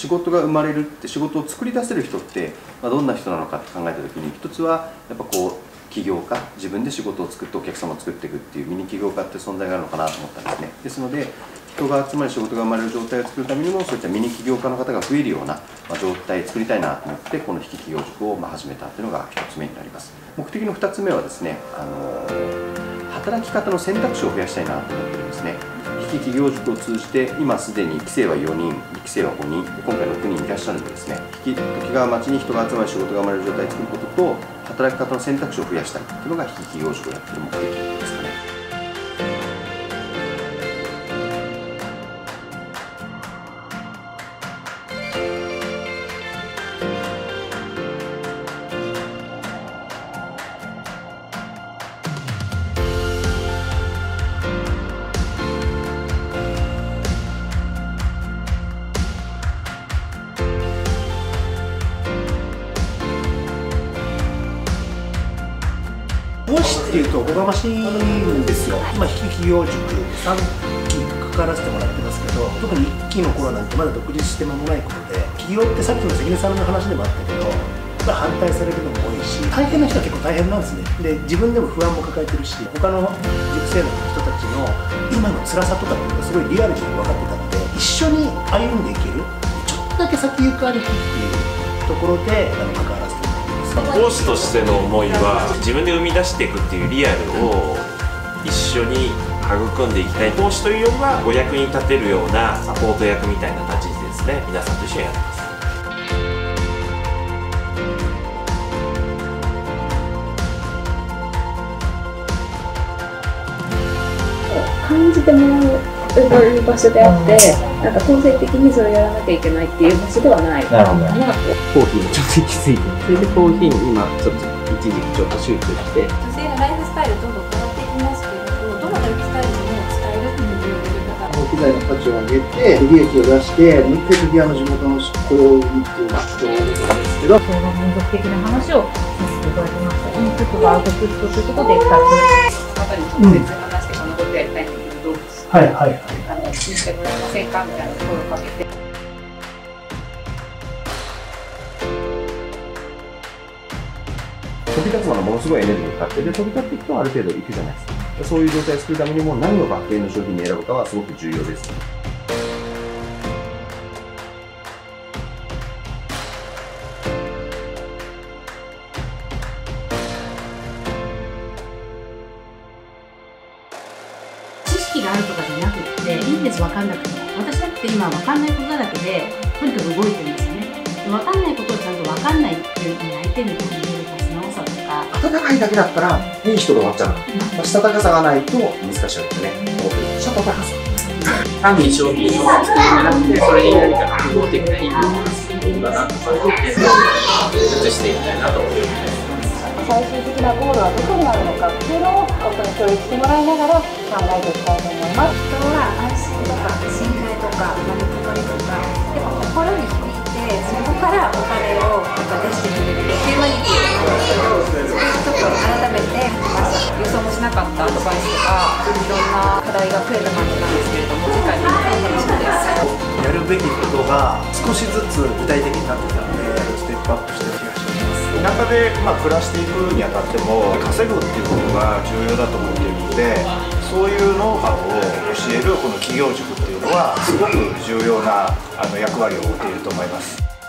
仕事が生まれるって仕事を作り出せる人って、まあ、どんな人なのかって考えた時に一つはやっぱこう起業家自分で仕事を作ってお客様を作っていくっていうミニ起業家って存在があるのかなと思ったんですね。ですので人が集まり仕事が生まれる状態を作るためにもそういったミニ起業家の方が増えるような、ま状態を作りたいなと思ってこの引き起業塾をま始めたというのが1つ目になります。目的の2つ目はですねあの働き方の選択肢を増やしたいなと思ってるんですね。引き起業塾を通じて今すでに規制は4人期生は5人今回6人いらっしゃるんでですね。引き時川町に人が集まり仕事が生まれる状態を作ることと働き方の選択肢を増やしたいというのが引き企業塾をやってる目的ですかね。っていうとおこがましいんですよ。今引き企業塾3期関わらせてもらってますけど特に1期の頃なんてまだ独立して間もないことで起業ってさっきの関根さんの話でもあったけどやっぱ反対されるのも多いし大変な人は結構大変なんですね。で自分でも不安も抱えてるし他の塾生の人たちの今の辛さとかっていうのがすごいリアルに分かってたので一緒に歩んでいけるちょっとだけ先行くありきっていうところで関わ講師としての思いは自分で生み出していくっていうリアルを一緒に育んでいきたい。講師というよりはお役に立てるようなサポート役みたいな立ち位置ですね。皆さんと一緒にやってます。感じてもらう。という場所であって、なんか強制的にそれをやらなきゃいけないっていう場所ではない。なるほど。コーヒーにちょっと行き着いて。それでコーヒーに今ちょっと一時期ちょっと集中して。女性のライフスタイルどんどん変わっていきますけれどどのライフスタイルにも伝えるっていうやり方木材の価値を上げて利益を出してもう一回次あの地元の雇用にっていう人を思うんですけど。その民族的な話をさせていただきました。インプットとアウトプットということで2つ。方にはいはいはい。してもらえませんか？みたいな声をかけて。飛び立つのはものすごいエネルギーかかってで飛び立っていくとある程度いくじゃないですか。そういう状態を作るためにも何をバックエンド商品に選ぶかはすごく重要です識があるとかじゃなくていいんです分かんなくても私だって今分かんないことだらけでとにかく動いてるんですよね。分かんないことをちゃんと分かんないっていうふうに相手に言える素直さとか。温かいだけだったらいい人が終わっちゃう、まあ、したたかさがないと難しい。わけですねしたたかさ単に商品を作るんじゃなくてそれに何か複合的な意味をすることだなとかって移していきたいなと思ってます最終的なゴールはどこにあるのかっていうのを教育してもらいながら考えていきたいと思います。人は安心とか信頼とかマネとかやっぱ心に響いてそこからお金を出してくれるヒューマニティなんですけどそれをちょっと改めてました予想もしなかったアドバイスとかいろんな課題が増えた感じなんですけれども次回の楽しみですやるべきことが少しずつ具体的になってきたのでステップアップしてる気がします田舎で、まあ、暮らしていくにあたっても稼ぐっていうことが重要だと思っているのでそういうノウハウを教えるこの企業塾っていうのはすごく重要なあの役割を負っていると思います。